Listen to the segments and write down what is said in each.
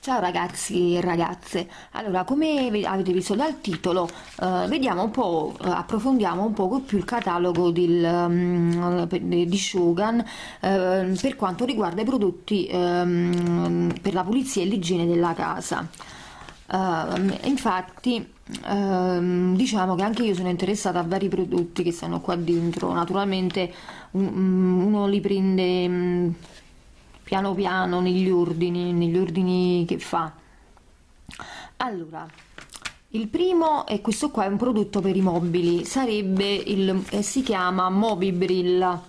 Ciao ragazzi e ragazze, allora come avete visto dal titolo eh, vediamo un po', eh, approfondiamo un po' più il catalogo del, um, di Shogun eh, per quanto riguarda i prodotti ehm, per la pulizia e l'igiene della casa. Uh, infatti uh, diciamo che anche io sono interessata a vari prodotti che stanno qua dentro naturalmente um, uno li prende um, piano piano negli ordini, negli ordini che fa. Allora, il primo è questo qua, è un prodotto per i mobili, sarebbe il, eh, si chiama Mobibrill.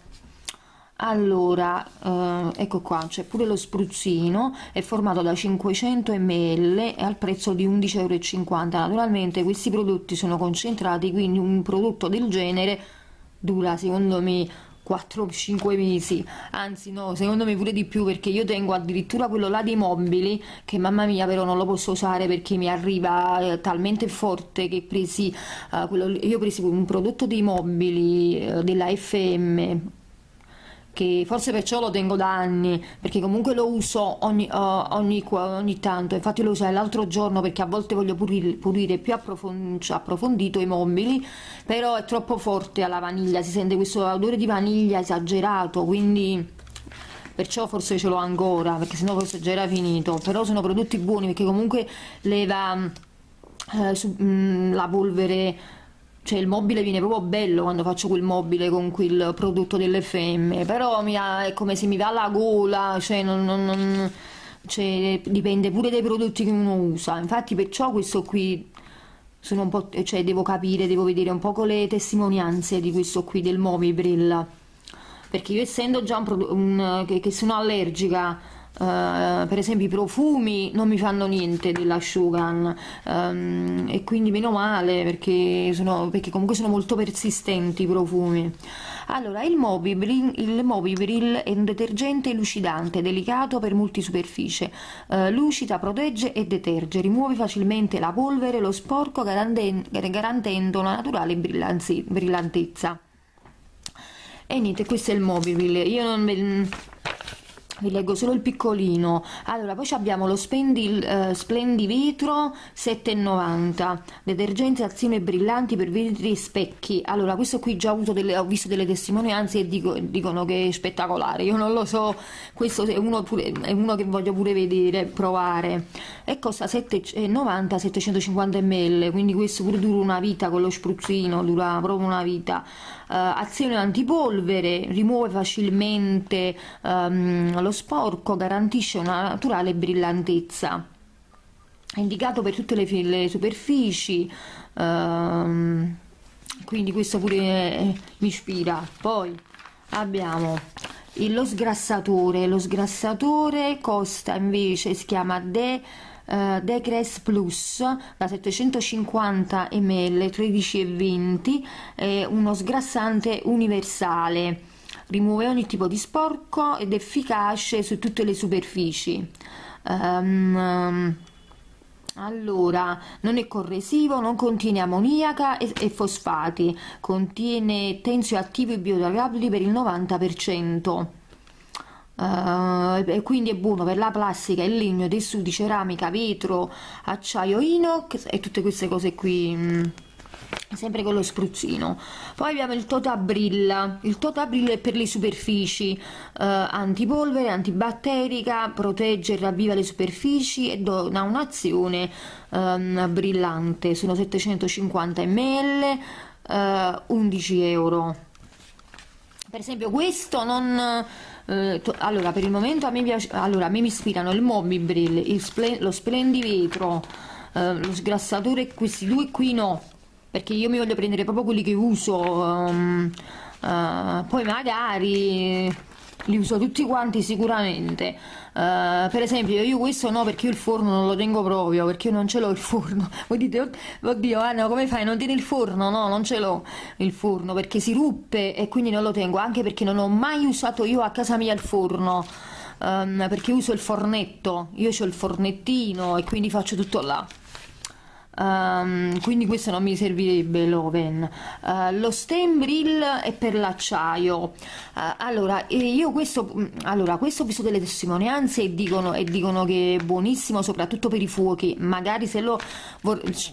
Allora, eh, ecco qua, c'è pure lo spruzzino, è formato da 500 ml e al prezzo di 11,50 euro. Naturalmente questi prodotti sono concentrati, quindi un prodotto del genere dura secondo me 4-5 mesi, anzi no, secondo me pure di più perché io tengo addirittura quello là dei mobili che mamma mia però non lo posso usare perché mi arriva eh, talmente forte che presi, uh, quello, io ho preso un prodotto dei mobili uh, della FM che forse perciò lo tengo da anni, perché comunque lo uso ogni, uh, ogni, ogni tanto, infatti lo usai l'altro giorno perché a volte voglio pulire, pulire più approfond approfondito i mobili, però è troppo forte alla vaniglia, si sente questo odore di vaniglia esagerato, quindi perciò forse ce l'ho ancora, perché sennò forse già era finito, però sono prodotti buoni perché comunque leva eh, su, mh, mm, la polvere cioè il mobile viene proprio bello quando faccio quel mobile con quel prodotto dell'FM, però ha, è come se mi va la gola, cioè, non, non, non, cioè dipende pure dai prodotti che uno usa, infatti perciò questo qui sono un po', cioè devo capire, devo vedere un po' le testimonianze di questo qui del Movibrill, perché io essendo già un, un che, che sono allergica Uh, per esempio i profumi non mi fanno niente dell'asciugan um, e quindi meno male perché, sono, perché, comunque sono molto persistenti i profumi. Allora il Mobibril, il Mobibril è un detergente lucidante delicato per multisuperficie uh, lucida, protegge e deterge rimuove facilmente la polvere lo sporco garantendo una naturale brillantezza. E niente questo è il Mobibril. Io non vi leggo solo il piccolino. Allora poi abbiamo lo spendi, uh, spendi vetro 7,90 detergenti azione brillanti per vetri e specchi. Allora questo qui già delle, ho visto delle testimonianze e dico, dicono che è spettacolare. Io non lo so questo è uno, pure, è uno che voglio pure vedere provare. E costa 7,90 750 ml. Quindi questo pure dura una vita con lo spruzzino dura proprio una vita azione antipolvere rimuove facilmente um, lo sporco garantisce una naturale brillantezza. È indicato per tutte le, le superfici, ehm, quindi questo pure eh, mi ispira. Poi abbiamo lo sgrassatore, lo sgrassatore costa invece, si chiama De uh, Decres Plus da 750 ml 13,20 è uno sgrassante universale rimuove ogni tipo di sporco ed efficace su tutte le superfici. Um, allora, non è corrosivo, non contiene ammoniaca e, e fosfati, contiene tensioattivi biodegradabili per il 90%. Uh, e quindi è buono per la plastica, il legno, tessuti, ceramica, vetro, acciaio inox e tutte queste cose qui. Mm sempre con lo spruzzino. Poi abbiamo il Totabrill il Totabrill è per le superfici eh, antipolvere, antibatterica protegge e ravviva le superfici e dona un'azione eh, brillante. Sono 750 ml eh, 11 euro. Per esempio questo non eh, allora per il momento a me piace allora a me mi ispirano il Mobibrill il splen, lo Splendivetro eh, lo sgrassatore questi due qui no perché io mi voglio prendere proprio quelli che uso um, uh, poi magari li uso tutti quanti sicuramente. Uh, per esempio io questo no perché io il forno non lo tengo proprio perché io non ce l'ho il forno. Voi dite oddio Anna come fai? Non tieni il forno? No non ce l'ho il forno perché si ruppe e quindi non lo tengo anche perché non ho mai usato io a casa mia il forno um, perché uso il fornetto io ho il fornettino e quindi faccio tutto là um, quindi questo non mi servirebbe l'oven. Uh, lo stem grill è per l'acciaio. Uh, allora, io questo, mm, allora, questo ho visto delle testimonianze e dicono, e dicono che è buonissimo soprattutto per i fuochi. Magari se lo,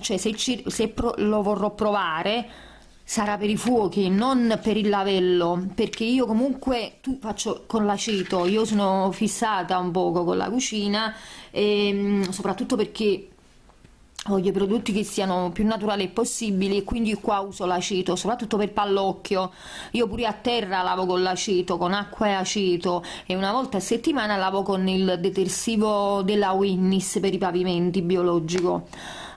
cioè, se, ci, se lo vorrò provare sarà per i fuochi, non per il lavello, perché io comunque tu faccio con l'aceto, io sono fissata un poco con la cucina e mm, soprattutto perché voglio prodotti che siano più naturali possibili e quindi qua uso l'aceto soprattutto per pallocchio. Io pure a terra lavo con l'aceto con acqua e aceto e una volta a settimana lavo con il detersivo della Winnis per i pavimenti biologico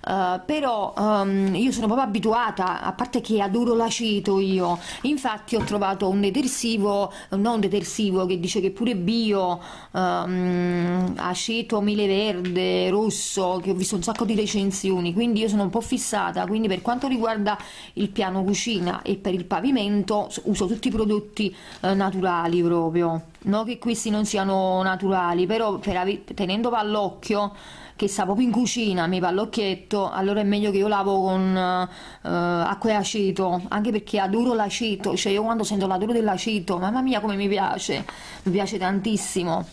Uh, però um, io sono proprio abituata, a parte che adoro l'aceto io, infatti ho trovato un detersivo, non detersivo, che dice che pure bio, um, aceto mele verde, rosso, che ho visto un sacco di recensioni, quindi io sono un po' fissata, quindi per quanto riguarda il piano cucina e per il pavimento uso tutti i prodotti uh, naturali proprio, non che questi non siano naturali, però per, tenendo all'occhio che sta proprio in cucina, mi fa l'occhietto, allora è meglio che io lavo con uh, acqua e aceto, anche perché adoro l'aceto, cioè io quando sento l'odore dell'aceto, mamma mia come mi piace, mi piace tantissimo.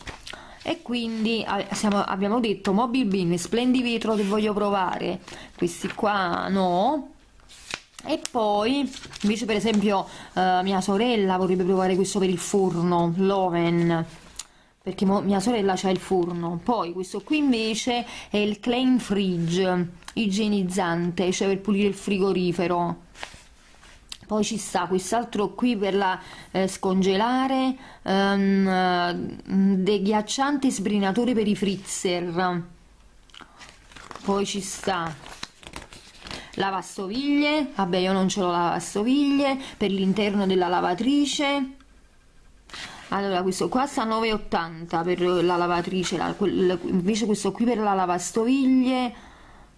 E quindi siamo, abbiamo detto Mobile Bean, splendi vetro che voglio provare, questi qua no, e poi invece per esempio uh, mia sorella vorrebbe provare questo per il forno l'oven perché mia sorella c'ha il forno. Poi questo qui invece è il Clean Fridge, igienizzante, cioè per pulire il frigorifero. Poi ci sta quest'altro qui per la eh, scongelare, um, deghiacciante sbrinatore per i freezer. Poi ci sta lavastoviglie, vabbè io non ce l'ho lavastoviglie, per l'interno della lavatrice allora questo qua sta 9,80 per la lavatrice la, quel, invece questo qui per la lavastoviglie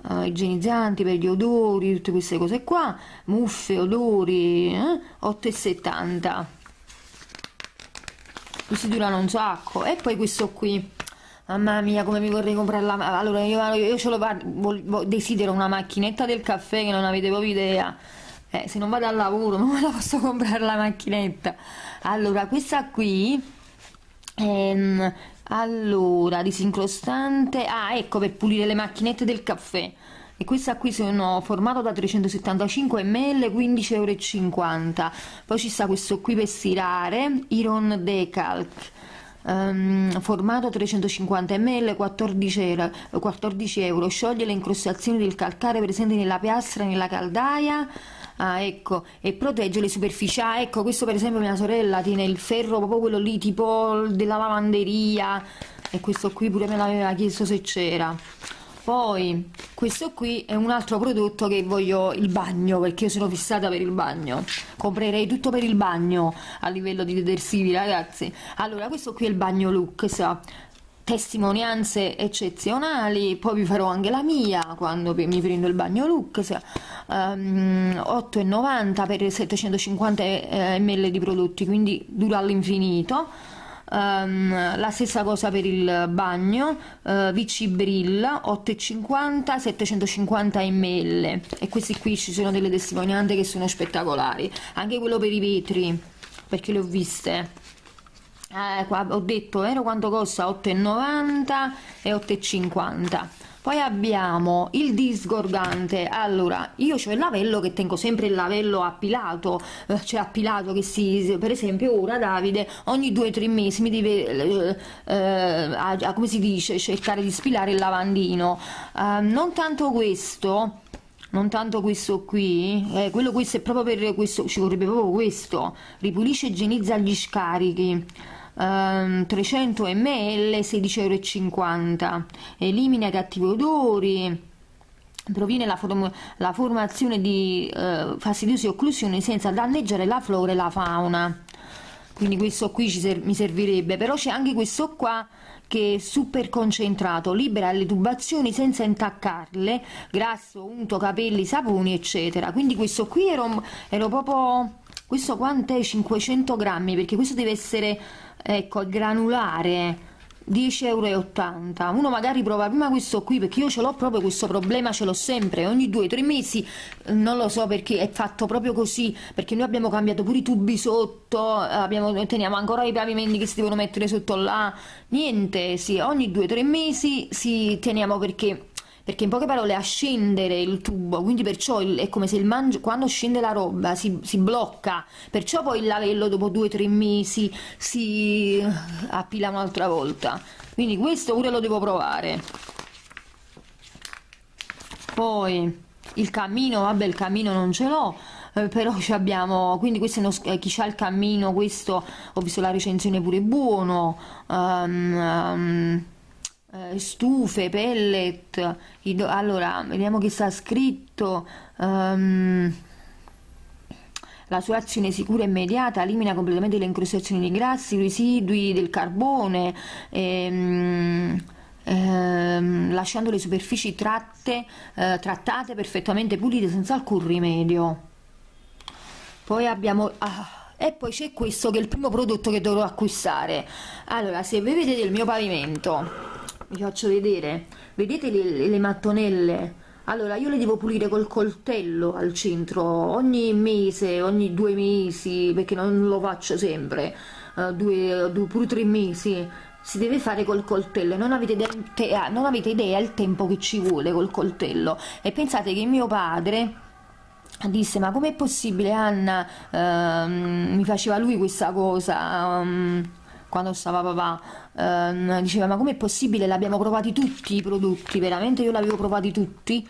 uh, igienizzanti per gli odori tutte queste cose qua muffe, odori eh? 8,70 questi durano un sacco e poi questo qui Mamma mia, come mi vorrei comprare la... Allora, io, io desidero una macchinetta del caffè che non avete proprio idea. Eh, se non vado al lavoro non me la posso comprare la macchinetta. Allora questa qui ehm, allora disincrostante. Ah ecco per pulire le macchinette del caffè. E questa qui sono formato da 375 ml 15,50 euro poi ci sta questo qui per stirare Iron Decalc. Um, formato 350 ml 14 euro, 14 euro. Scioglie le incrostazioni del calcare presenti nella piastra nella caldaia Ah, ecco, e protegge le superfici. Ah, ecco, questo per esempio mia sorella tiene il ferro, proprio quello lì, tipo della lavanderia. E questo qui pure me l'aveva chiesto se c'era. Poi, questo qui è un altro prodotto che voglio il bagno, perché io sono fissata per il bagno. Comprerei tutto per il bagno a livello di detersivi, ragazzi. Allora, questo qui è il bagno Lux testimonianze eccezionali, poi vi farò anche la mia quando mi prendo il bagno Lux, um, 8,90 per 750 eh, ml di prodotti, quindi dura all'infinito. Um, la stessa cosa per il bagno uh, Vici Brill 8,50 750 ml. E questi qui ci sono delle testimonianze che sono spettacolari. Anche quello per i vetri perché le ho viste eh, ho detto vero quanto costa? 8,90 e 8,50 poi abbiamo il disgorgante. Allora io ho il lavello che tengo sempre il lavello appilato eh, cioè appilato che si per esempio ora Davide ogni 2-3 mesi mi deve eh, eh, a, a, come si dice cercare di spilare il lavandino. Eh, non tanto questo non tanto questo qui, eh, quello questo è proprio per questo, ci vorrebbe proprio questo, ripulisce e igienizza gli scarichi, um, 300 ml 16,50 euro elimina i cattivi odori. Proviene la, form la formazione di uh, fastidiose occlusioni senza danneggiare la flora e la fauna. Quindi questo qui ser mi servirebbe. Però c'è anche questo qua che è super concentrato libera le tubazioni senza intaccarle grasso, unto, capelli, saponi eccetera. Quindi questo qui ero, ero proprio questo quanto è 500 grammi perché questo deve essere ecco granulare 10,80 euro uno magari prova prima questo qui perché io ce l'ho proprio questo problema ce l'ho sempre ogni due o tre mesi non lo so perché è fatto proprio così perché noi abbiamo cambiato pure i tubi sotto abbiamo, teniamo ancora i pavimenti che si devono mettere sotto là. Niente sì ogni due o tre mesi si teniamo perché perché in poche parole a scendere il tubo, quindi perciò il, è come se il mangio, quando scende la roba si, si blocca, perciò poi il lavello dopo due o tre mesi si appila un'altra volta. Quindi questo pure lo devo provare. Poi il cammino, vabbè il cammino non ce l'ho, eh, però abbiamo, quindi questo uno, eh, chi ha il cammino, questo ho visto la recensione pure buono. Um, um, eh, stufe, pellet, allora vediamo che sta scritto. Um, la sua azione sicura e immediata elimina completamente le incrostazioni di grassi, residui del carbone, ehm, ehm, lasciando le superfici tratte, eh, trattate perfettamente pulite senza alcun rimedio. Poi abbiamo... Ah, e poi c'è questo che è il primo prodotto che dovrò acquistare. Allora, se vedete il mio pavimento, vi faccio vedere. Vedete le, le mattonelle? Allora io le devo pulire col coltello al centro ogni mese ogni due mesi perché non lo faccio sempre. Uh, due, due pure tre mesi. Si deve fare col coltello. Non avete, idea, non avete idea il tempo che ci vuole col coltello. E pensate che mio padre disse ma com'è possibile Anna? Uh, mi faceva lui questa cosa um, quando stava papà, ehm, diceva ma com'è possibile, l'abbiamo provati tutti i prodotti, veramente io l'avevo provati tutti,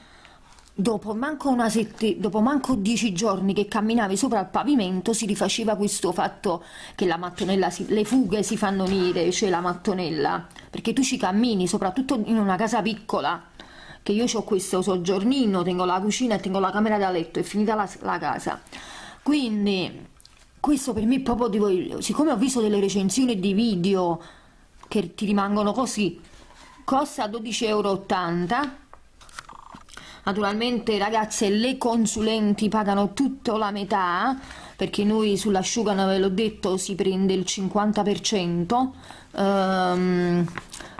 dopo manco, una sette, dopo manco dieci giorni che camminavi sopra il pavimento si rifaceva questo fatto che la mattonella, si, le fughe si fanno nere, cioè la mattonella, perché tu ci cammini, soprattutto in una casa piccola, che io ho questo soggiornino, tengo la cucina e tengo la camera da letto, è finita la, la casa. Quindi questo per me proprio devo, siccome ho visto delle recensioni di video che ti rimangono così, costa 12,80 euro. Naturalmente ragazze le consulenti pagano tutta la metà perché noi sull'asciugano ve l'ho detto si prende il 50% um, ehm,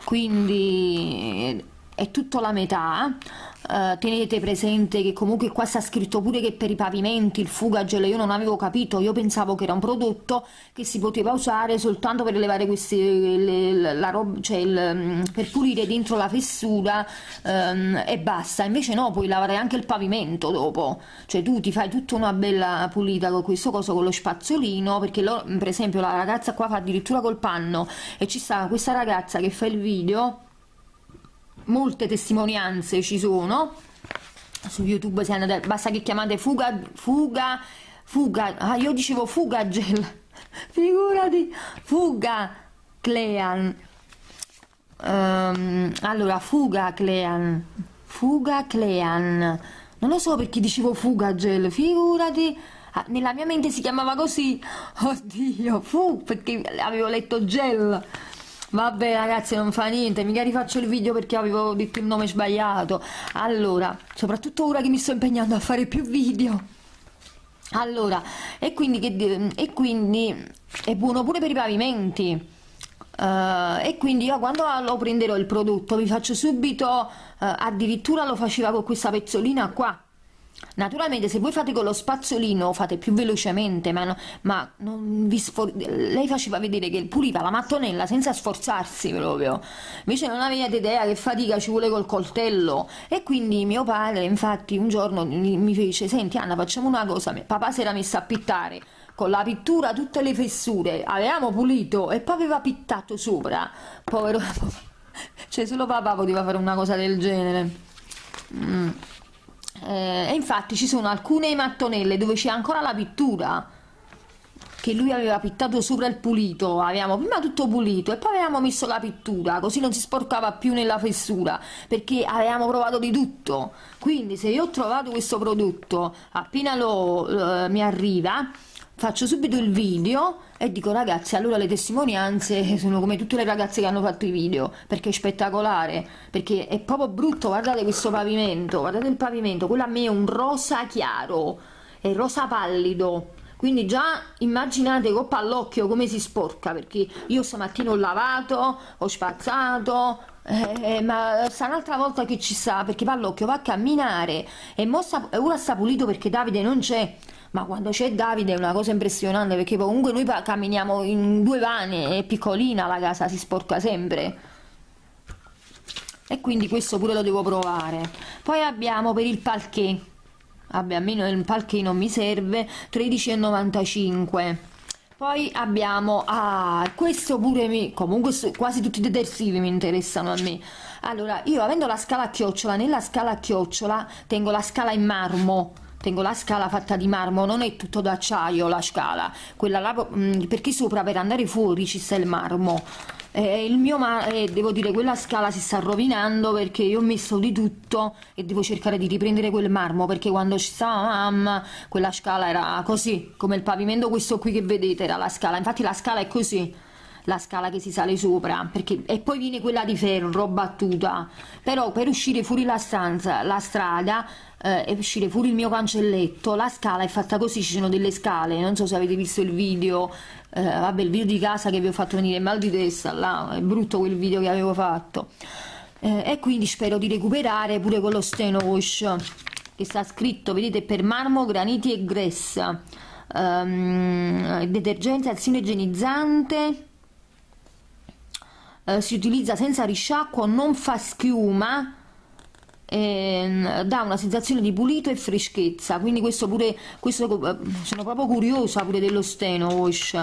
quindi è tutta la metà Uh, tenete presente che comunque qua sta scritto pure che per i pavimenti il Fugagel io non avevo capito, io pensavo che era un prodotto che si poteva usare soltanto per levare questi, le, la roba, cioè il, mm, per pulire dentro la fessura um, e basta, invece no, puoi lavare anche il pavimento dopo, cioè tu ti fai tutta una bella pulita con questo coso, con lo spazzolino, perché lo, per esempio la ragazza qua fa addirittura col panno e ci sta questa ragazza che fa il video molte testimonianze ci sono. Su youtube se andate, basta che chiamate fuga fuga fuga ah io dicevo fuga gel. Figurati. Fuga clean. Um, allora fuga clean. Fuga clean. Non lo so perché dicevo fuga gel figurati. Ah, nella mia mente si chiamava così. Oddio fu perché avevo letto gel Vabbè ragazzi non fa niente, mica rifaccio il video perché avevo detto il nome sbagliato. Allora, soprattutto ora che mi sto impegnando a fare più video. Allora, e quindi, che, e quindi è buono pure per i pavimenti. Uh, e quindi io quando lo prenderò il prodotto vi faccio subito, uh, addirittura lo faceva con questa pezzolina qua Naturalmente se voi fate con lo spazzolino fate più velocemente, ma, no, ma lei faceva vedere che puliva la mattonella senza sforzarsi proprio. Invece non avete idea che fatica ci vuole col coltello. E quindi mio padre, infatti, un giorno mi fece: Senti, Anna, facciamo una cosa. Papà si era messo a pittare con la pittura tutte le fessure. Avevamo pulito e poi aveva pittato sopra. Povero. Cioè, solo papà poteva fare una cosa del genere. Mm. Eh, e infatti ci sono alcune mattonelle dove c'è ancora la pittura che lui aveva pittato sopra il pulito, avevamo prima tutto pulito e poi avevamo messo la pittura, così non si sporcava più nella fessura, perché avevamo provato di tutto. Quindi se io ho trovato questo prodotto, appena lo, uh, mi arriva, faccio subito il video e dico ragazzi allora le testimonianze sono come tutte le ragazze che hanno fatto i video perché è spettacolare perché è proprio brutto. Guardate questo pavimento guardate il pavimento quello a me è un rosa chiaro è rosa pallido. Quindi già immaginate coppa all'occhio come si sporca perché io stamattina ho lavato ho spazzato eh, ma sa un'altra volta che ci sta perché Pallocchio va a camminare. E ora sta pulito perché Davide non c'è ma quando c'è Davide è una cosa impressionante perché comunque noi camminiamo in due vane è piccolina la casa si sporca sempre. E quindi questo pure lo devo provare. Poi abbiamo per il palquet vabbè a me il palquet non mi serve. 13,95 poi abbiamo ah, questo pure mi comunque quasi tutti i detersivi mi interessano a me. Allora io avendo la scala a chiocciola nella scala a chiocciola tengo la scala in marmo tengo la scala fatta di marmo non è tutto d'acciaio la scala. Quella là mm, perché sopra per andare fuori ci sta il marmo. Eh, il mio ma eh, devo dire quella scala si sta rovinando perché io ho messo di tutto e devo cercare di riprendere quel marmo perché quando ci stava mamma quella scala era così come il pavimento questo qui che vedete era la scala. Infatti la scala è così la scala che si sale sopra perché, e poi viene quella di ferro battuta però per uscire fuori la stanza la strada eh, e uscire fuori il mio cancelletto la scala è fatta così ci sono delle scale non so se avete visto il video eh, vabbè il video di casa che vi ho fatto venire mal di testa là è brutto quel video che avevo fatto. Eh, e quindi spero di recuperare pure con lo steno wash che sta scritto vedete per marmo graniti e gressa. Um, detergente azione igienizzante eh, si utilizza senza risciacquo, non fa schiuma, ehm, dà una sensazione di pulito e freschezza. Quindi questo pure, questo, eh, sono proprio curiosa pure dello Steno Wash.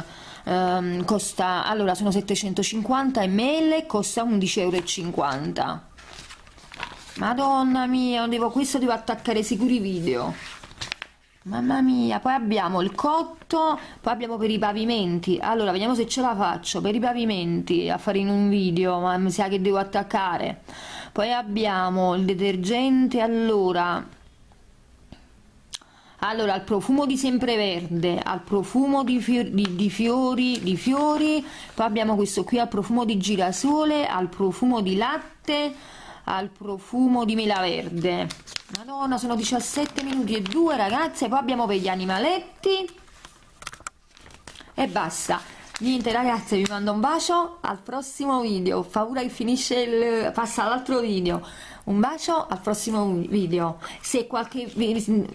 Eh, costa, allora sono 750 ml, costa 11,50 euro. Madonna mia, devo, questo devo attaccare sicuri video. Mamma mia, poi abbiamo il cotto, poi abbiamo per i pavimenti. Allora, vediamo se ce la faccio per i pavimenti a fare in un video, ma mi sa che devo attaccare. Poi abbiamo il detergente, allora allora, al profumo di sempreverde, al profumo di fiori, di, di, fiori, di fiori, poi abbiamo questo qui al profumo di girasole, al profumo di latte, al profumo di mela verde. Madonna, sono 17 minuti e 2 ragazze, poi abbiamo per gli animaletti e basta. Niente ragazze, vi mando un bacio, al prossimo video, ho paura che finisce il... passa all'altro video. Un bacio, al prossimo video. Se, qualche,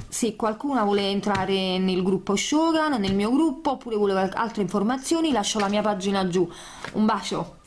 se qualcuno vuole entrare nel gruppo Shogun, nel mio gruppo, oppure vuole altre informazioni, lascio la mia pagina giù. Un bacio.